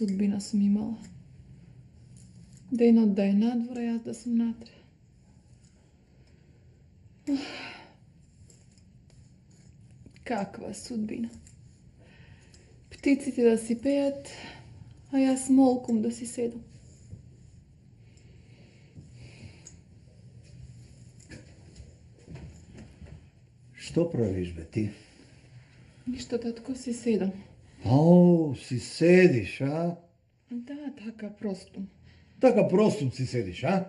Sudbina sam imala. Da je nad, da je nadvora, ja da sam natre. Kakva sudbina. Pticite da si pet, a ja s molkom da si sedam. Što praviš, be ti? Ništa, tatko si sedam. Ау, си седиш, а? Да, така, просто. Така простум си седиш, а?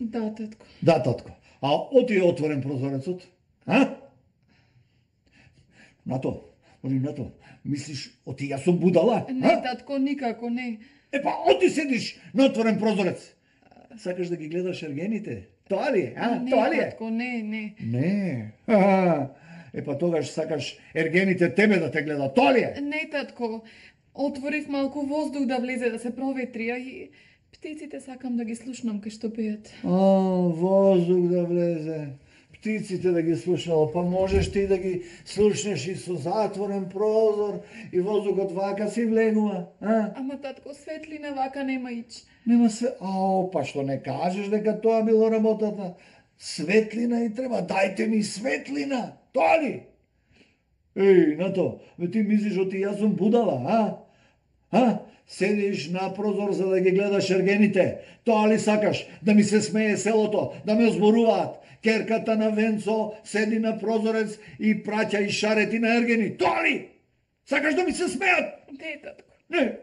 Да, татко. Да, татко. А оти е отворен прозорецот? А? Нато, оди нато, мислиш, оти јас сум будала? Не, а? татко, никако не. Е па, оти седиш на отворен прозорец. Сакаш да ги гледаш ергените? Тоа ли е, а? не, Тоа ли е? татко, не, не. Не. А, е па тогаш сакаш ергените тебе да те гледат. Тоа ли е? Не, татко. Отворив малку воздух да влезе, да се проветри, а и птиците сакам да ги слушнам кај што пеат. О, воздух да влезе. Птиците да ги слушнало, па можеш ти да ги слушнеш и со затворен прозор и воздухот вака си влегува, а? Ама, татко, светлина вака нема ич. Нема се, ао, па што не кажеш дека тоа било работата? Светлина и треба, дајте ми светлина, тоа ли? Еј, нато, бе ти мислиш оти јас сум будала, а? А? Седиш на прозор за да ги гледаш ергените. Тоа ли сакаш? Да ми се смее селото, да ме озборуваат. Керката на Венцо седи на прозорец и праќа и шарети на ергени. Тоа ли? Сакаш да ми се смеат? Не, татко. Не.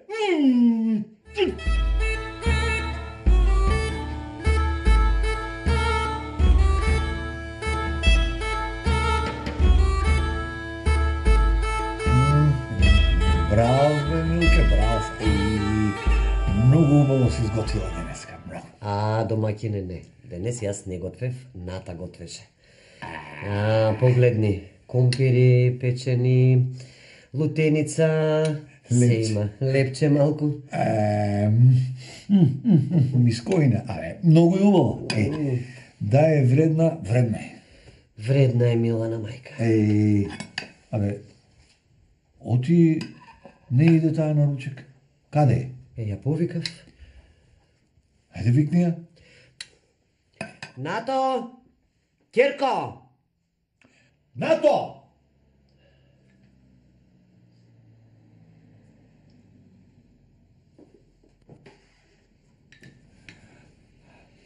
Браво, бе, Милке, браво. И многу убаво си изготвила денеска, браво. А, домаќине не. Денес јас не готвев, Ната готвеше. А, погледни, компири, печени, лутеница, се Лепче. има. Лепче малку. Мискоина, абе, многу е убаво. Е, да е вредна, вредна е. Вредна е Милана мајка. Е, абе, оти не иде таа на ручек. Каде е? Е, ја повикав. Ајде викни ја. Нато! Кирко! Нато!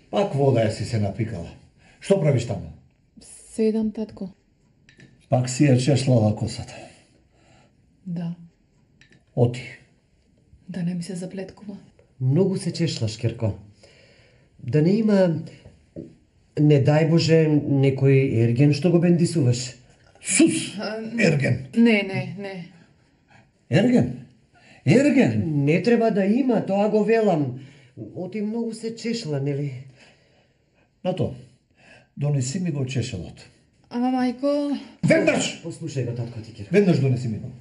Пак вода ја си се напикала. Што правиш таму? Седам, татко. Пак си ја чешлала косата. Оти. Да не ми се заплеткува. Многу се чешлаш, Кирко. Да не има, не дај Боже, некој ерген што го бендисуваш. Сус! Ерген. Не, не, не. Ерген? Ерген? Не треба да има, тоа го велам. Оти многу се чешла, нели? Нато, донеси ми го чешелот. Ама, мајко, Веднаш! Послушај го, татко ти, Кирко. Веднаш донеси ми го.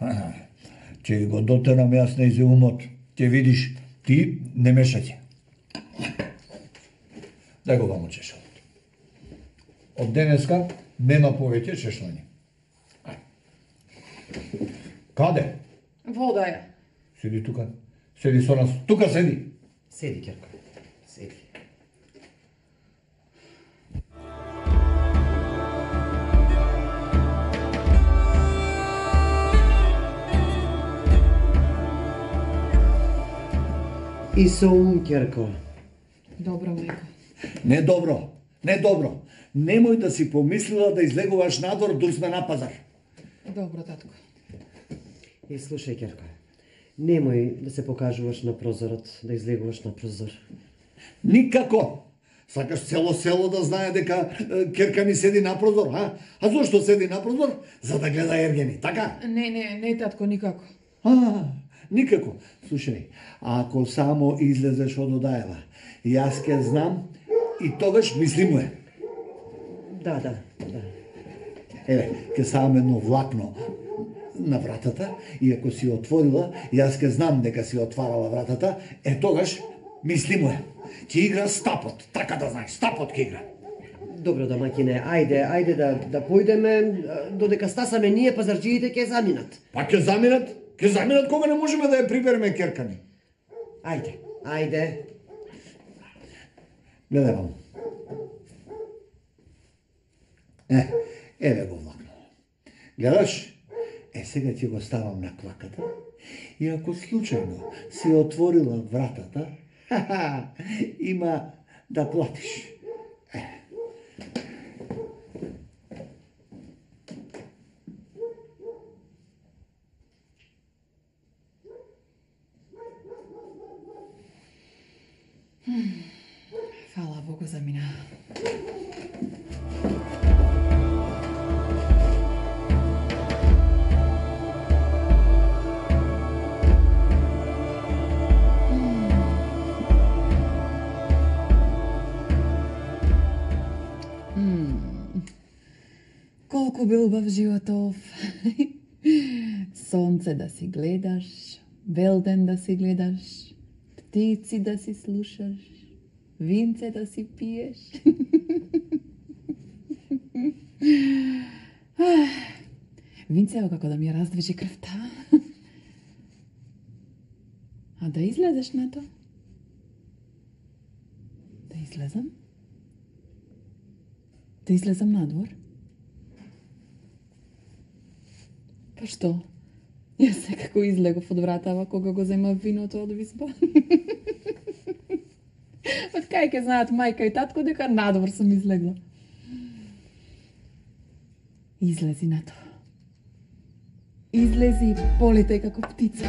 Ќе го дотерам јас нејзе умот. Ќе видиш, ти не мешаќе. Дај го вамо чешелот. Од денеска нема повеќе чешлање. Ај. Каде? вода е. Седи тука. Седи со нас. Тука седи. Седи, Кирко. И со ум, Кирко. Добро, мајко. Не добро. Не добро. Немој да си помислила да излегуваш надвор дур сме на пазар. Добро, татко. И слушај, Кирко. Немој да се покажуваш на прозорот, да излегуваш на прозор. Никако. Сакаш цело село да знае дека е, Керка ми седи на прозор, а? А зошто седи на прозор? За да гледа Ергени, така? Не, не, не, татко, никако. А, никако. Слушај, ако само излезеш од одајава, јас ке знам и тогаш мисли му е. Да, да, да. Еве, ке сам едно влакно на вратата и ако си отворила, јас ке знам дека си отварала вратата, е тогаш мисли му е. Ќе игра стапот, така да знаеш, стапот ќе игра. Добро, домаќине, ајде, ајде да, да појдеме, додека стасаме ние, пазарджиите ќе заминат. Па ќе заминат, Ке заминат кога не можеме да ја прибереме керкани. Ајде, ајде. Гледај вам. Е, еве го влакно. Гледаш? Е, сега ќе го ставам на кваката. И ако случајно си отворила вратата, ха-ха, има да платиш. Е. Фала Богу за мина. Колку бил убав животов. Сонце да си гледаш, велден да си гледаш, ptici, da si slušaš, vince, da si piješ. vince, evo kako da mi je razdveži krvta. A da izlazeš na to? Da izlazem? Da izlazem na dvor? Pa što? Јас секако излегов од вратава кога го зема виното од визба. Од кај ке знаат мајка и татко дека надвор сум излегла. Излези на тоа. Излези и полетај како птица.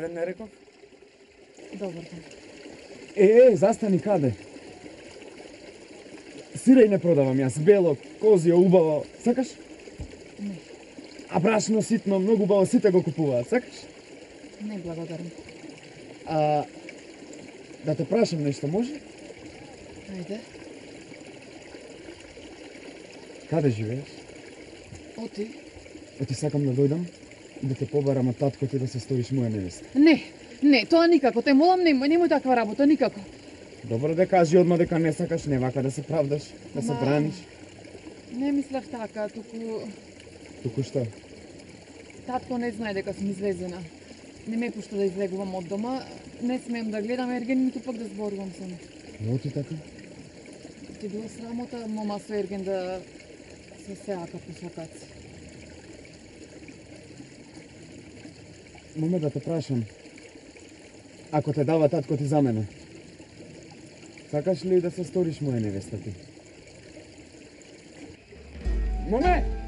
Ден, не реков? Добар ден. Е, е, застани каде? Сиреј не продавам јас, бело, козио, убаво. Сакаш? Не. А брашно ситно, многу убаво, сите го купуваат. Сакаш? Не благодарам. А, да те прашам нешто, може? Ајде. Каде живееш? Оти. Оти сакам да дојдам да те побарам од татко ти да се сториш моја невеста. Не, не, тоа никако. Те молам, немој, немој таква работа, никако. Добро да кажи одма дека не сакаш, не вака да се правдаш, да се Ма- браниш. Не мислев така, туку Туку што? татко не знае дека сум излезена. Не ме пушта да излегувам од дома, не смеем да гледам Ерген, ниту пак да зборувам со него. Но ти така? Ти било срамота, мома со Ерген да се сеака по сакаци. Моме да те прашам. Ако те дава татко ти за мене, сакаш ли да се сториш моја невеста ти? Моме!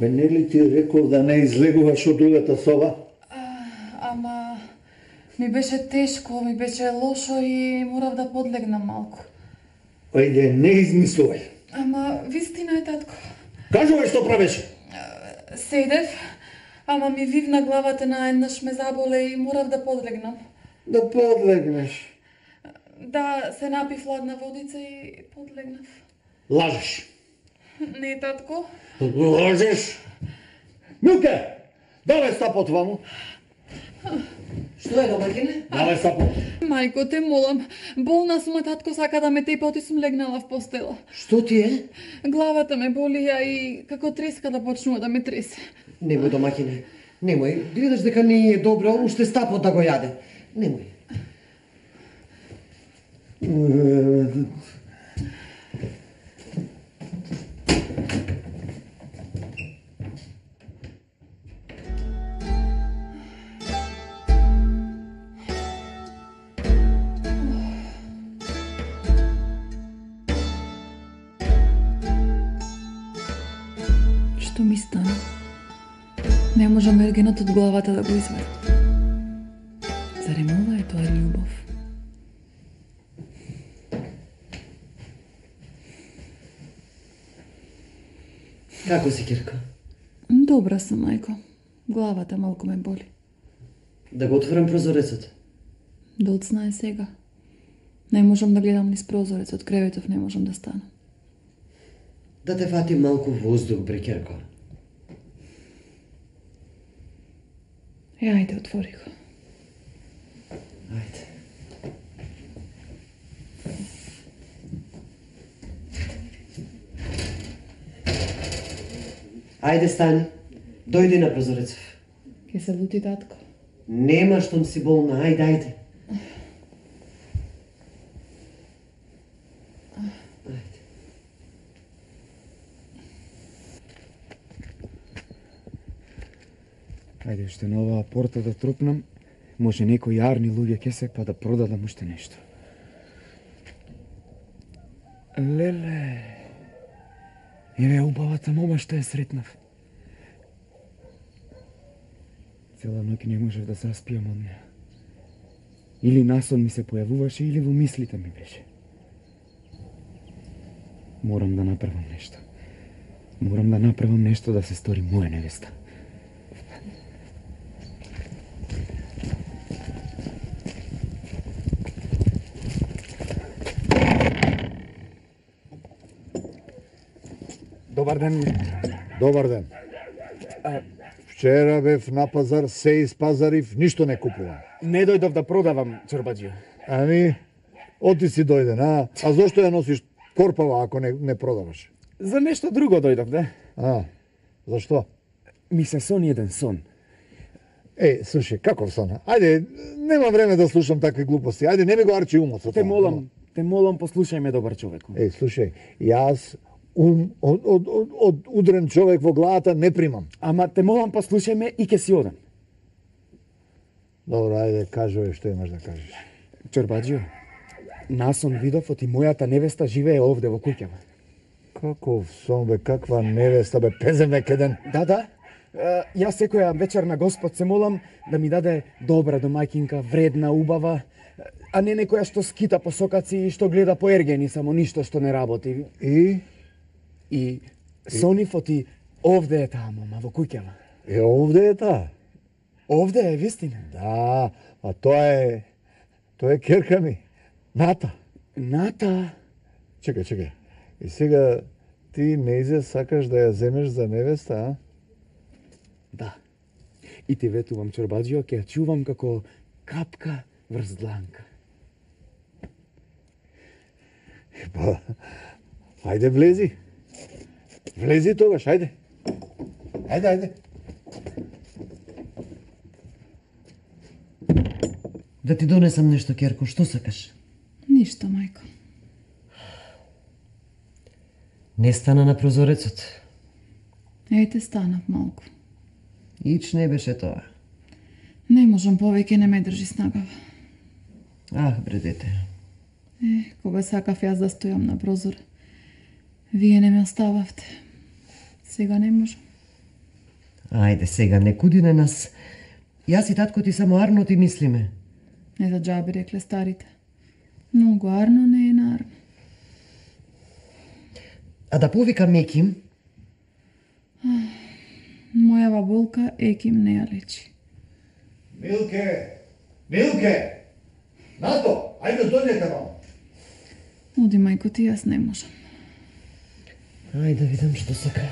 Бе, не ли ти реков да не излегуваш од другата соба? Ама ми беше тешко, ми беше лошо и морав да подлегнам малку. Ајде, не измислувај. Ама вистина е татко. Кажувај што правеше. Седев, ама ми вивна главата на еднаш ме заболе и морав да подлегнам. Да подлегнеш. Да се напив ладна водица и подлегнав. Лажеш. Не, татко. Лажеш. Милке, давај стапот ваму. Што е, домакине? Давај стапот. Мајко, те молам. Болна сум, а татко сака да ме тепа, оти сум легнала в постела. Што ти е? Главата ме боли, а и како треска да почнува да ме тресе. Немој, домакине. Немој. Гледаш дека не е добро, уште стапот да го јаде. Немој. Можам ергенот од главата да го извадам. Зарем ова е тоа љубов? Како си, Кирко? Добра сум, мајко. Главата малку ме боли. Да го отворам прозорецот? Доцна е сега. Не можам да гледам низ прозорец, од креветов не можам да станам. Да те фати малку воздух, бре, Кирко. Е, ајде, отвори го. Ајде. Ајде, стани. Дојди на прозорецов. Ке се лути татко. Нема штом си болна, ајде, ајде. Ајде. Ајде, што на оваа порта да трупнам, може некои јарни луѓе ке се па да продадам уште нешто. Леле, еве убавата мома што ја сретнав. Цела ноќ не можев да заспиам од неа. Или насон ми се појавуваше, или во мислите ми беше. Морам да направам нешто. Морам да направам нешто да се стори моја невеста. Добар ден. Добар ден. Вчера бев на пазар, се испазарив, ништо не купувам. Не дојдов да продавам чорбаджио. Ами, оти си дојден, а? А зошто ја носиш корпава ако не, не продаваш? За нешто друго дојдов, да? А, зашто? Ми се сони еден сон. Е, слушай, каков сон? Ајде, нема време да слушам такви глупости. Ајде, не ми го арчи умот со Те молам, те молам, послушај ме, добар човеку. Е, слушај, јас ум од, од, од, од удрен човек во главата не примам. Ама те молам, послушај ме и ке си одам. Добро, ајде, кажуве што имаш да кажеш. Чорбаджио, насон видов оти мојата невеста живее овде во куќава. Каков сон, бе, каква невеста, бе, пезем некеден. Да, да. Јас секоја вечер на Господ се молам да ми даде добра домаќинка, вредна, убава, а не некоја што скита по сокаци и што гледа по ергени, само ништо што не работи. И, И сонив оти овде е таа мома во куќава. е овде е таа. Овде е вистина. Да, а тоа е, тоа е керка ми. Ната. Ната. Чекај, чекај. И сега ти неизе сакаш да ја земеш за невеста, а? Да. И ти ветувам чорбаджио, ќе ја чувам како капка врз дланка. Па, ајде влези. Влези тогаш, ајде. Ајде, ајде. Да ти донесам нешто, Керко, што сакаш? Ништо, мајко. Не стана на прозорецот. Ејте станав малку. Ич не беше тоа. Не можам повеќе, не ме држи снагава. Ах, бре дете. Е, кога сакав јас да стојам на прозор, вие не ме остававте. Сега не можам. Ајде сега, не куди на нас. Јас и татко ти само арно ти мислиме. Не за џаби рекле старите. Многу арно не е нарно. А да повика Меким, Мојава болка еким не ја лечи. Милке! Милке! Нато, ајде дојдете мамо. Оди мајко ти, јас не можам. Ајде да видам што сака.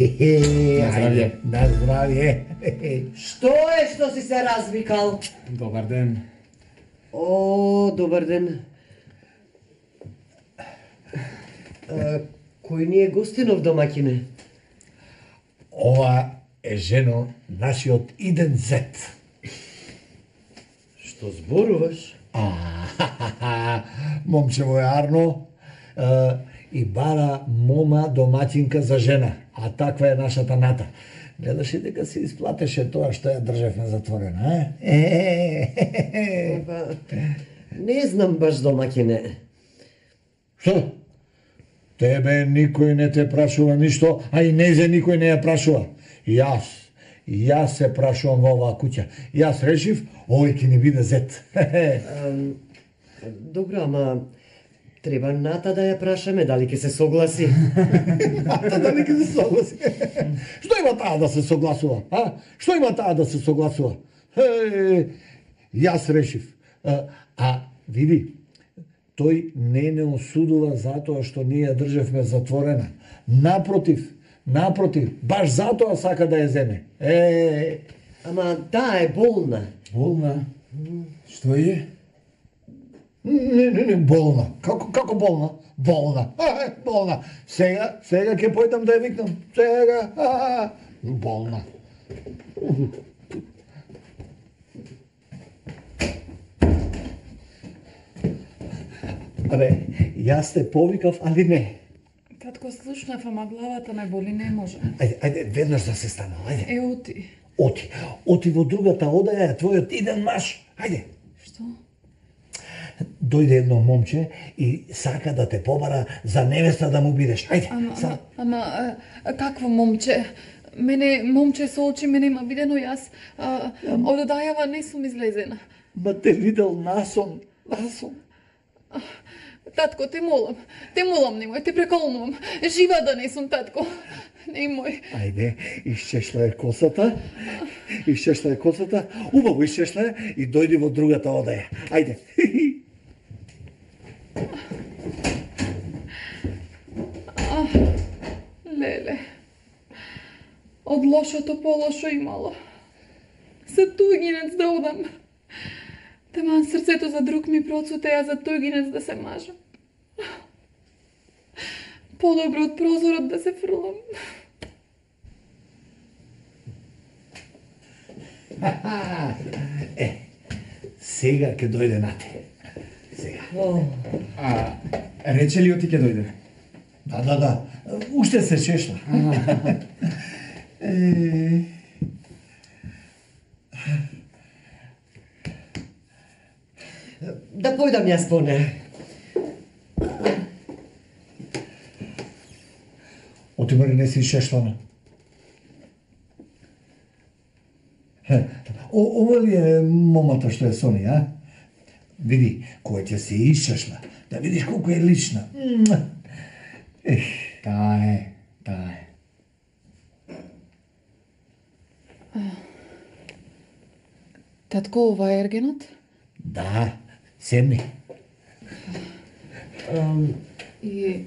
На здравје. На здравје. Што е што си се развикал? Добар ден. О, добар ден. А, кој ни е гостинов домаќине? Ова е жено нашиот иден зет. Што зборуваш? А, момчево е Арно е, и бара мома домаќинка за жена, а таква е нашата ната. Гледаше дека се исплатеше тоа што ја држевме затворена, е? Е, е, е. Не знам баш домаќине. Што? Тебе никој не те прашува ништо, а и незе никој не ја прашува. Јас, јас се прашувам во оваа куќа. Јас решив, овој ќе ни биде зет. Добро, ама треба Ната да ја прашаме дали ќе се согласи. Ата дали ќе се согласи? Што има таа да се согласува? А? Што има таа да се согласува? Е, јас решив. А, а види, тој не не осудува затоа што ние ја држевме затворена. Напротив, напротив, баш затоа сака да ја земе. Е, Ама таа е болна. Болна. Што е? не, не, не, болна. Како, како болна? Болна. А, е, болна. Сега, сега ќе појдам да ја викнам. Сега, а, а, болна. Абе, јас те повикав, али не. Татко, слушнав, ама главата ме боли, не може. Ајде, ајде, веднаш да се стана, ајде. Е, оти. Оти, оти во другата одаја, твојот иден маш. Ајде. Што? Дојде едно момче и сака да те побара за невеста да му бидеш. Ајде, Ама, са- ама, ама, а, какво момче? Мене, момче со очи ме нема видено јас. А, од одајава не сум излезена. Ма те видел насон, насон. Татко, те молам, те молам, немој, те преколнувам. Жива да не сум, татко. Немој. Ајде, исчешла е косата, исчешла е косата, убаво исчешла е и дојди во другата одаја. Ајде. Леле. Од лошото по лошо имало. За тугинец да одам. Таман срцето за друг ми процуте, а за тугинец да се мажам. Подобро од прозорот да се фрлам. Е, сега ќе дојде на те. Сега. А рече ли оти ќе дојде? Да, да, да. Уште се чешла. е... Да појдам јас по неа. Отимари не си шешлана. Хе, О, ова ли е момата што е Сони, а? Види, која ќе се ишешла, да видиш колку е лична. Ех, Таа е, таа е. Татко, ова е ергенот? да, седни. Ам, И...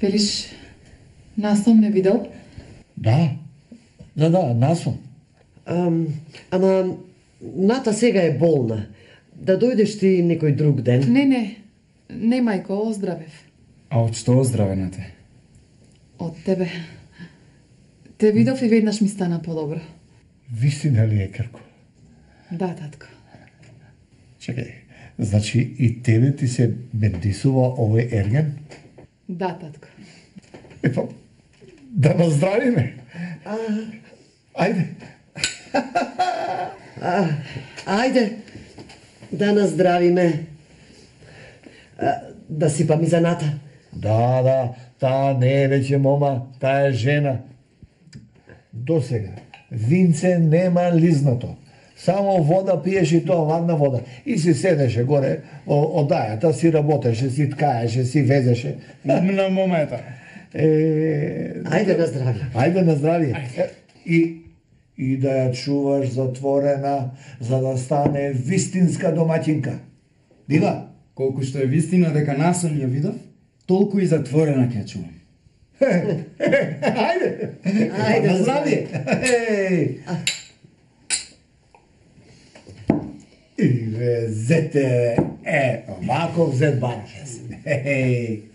Велиш, насам не видел? Да, да, да, насум. ам, ама Ната сега е болна. Да дојдеш ти некој друг ден. Не, не. Не, мајко, оздравев. А од што оздравената? Од тебе. Те видов и веднаш ми стана подобро. Вистина ли е, Крко? Да, татко. Чекај, значи и тебе ти се бендисува овој ерген? Да, татко. Епа, да наздравиме. Ајде. А, ајде, да наздравиме. А, да сипам и за Ната. Да, да, таа не е веќе мома, таа е жена. До сега, винце нема лизнато. Само вода пиеш и тоа ладна вода. И си седеше горе о, одајата, си работеше, си ткаеше, си везеше. На момента. Е, Ајде на здравје. Ајде на здравје. И и да ја чуваш затворена за да стане вистинска домаќинка. Дива? Колку што е вистина дека насон ја видов, толку и затворена ќе ја чувам. Ајде. Ајде, на здравје. И ве зете, е, ваков зет бараш. Еј.